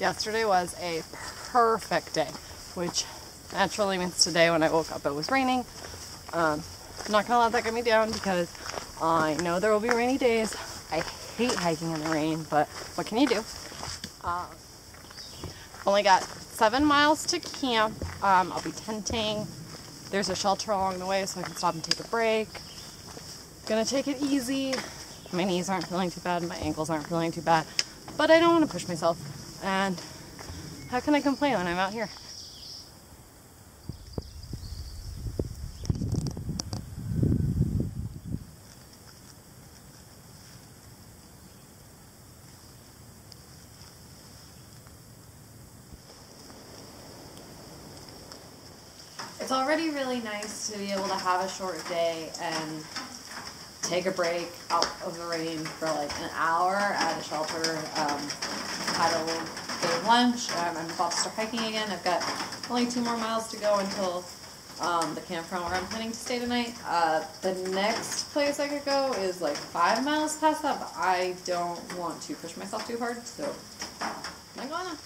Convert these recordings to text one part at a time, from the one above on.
yesterday was a perfect day, which naturally means today when I woke up it was raining. Um, I'm not gonna let that get me down because I know there will be rainy days. I hate hiking in the rain, but what can you do? Um, only got seven miles to camp. Um, I'll be tenting. There's a shelter along the way so I can stop and take a break. Gonna take it easy. My knees aren't feeling too bad, my ankles aren't feeling too bad, but I don't want to push myself. And how can I complain when I'm out here? It's already really nice to be able to have a short day and take a break out of the rain for like an hour at a shelter. Um, had a little lunch. I'm about to start hiking again. I've got only two more miles to go until um, the campground where I'm planning to stay tonight. Uh, the next place I could go is like five miles past that, but I don't want to push myself too hard, so I'm gonna.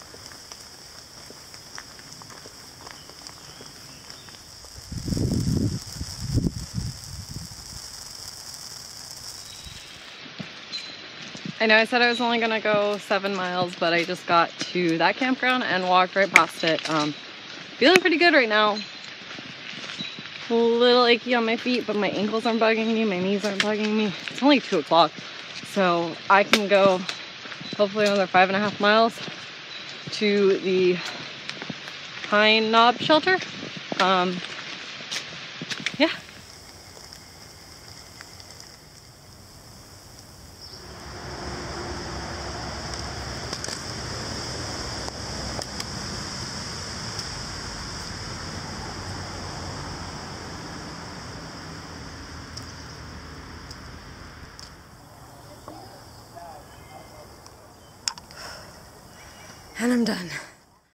I know I said I was only gonna go seven miles, but I just got to that campground and walked right past it. Um, feeling pretty good right now. A little achy on my feet, but my ankles aren't bugging me, my knees aren't bugging me. It's only two o'clock, so I can go hopefully another five and a half miles to the Pine Knob shelter. Um, yeah. And I'm done.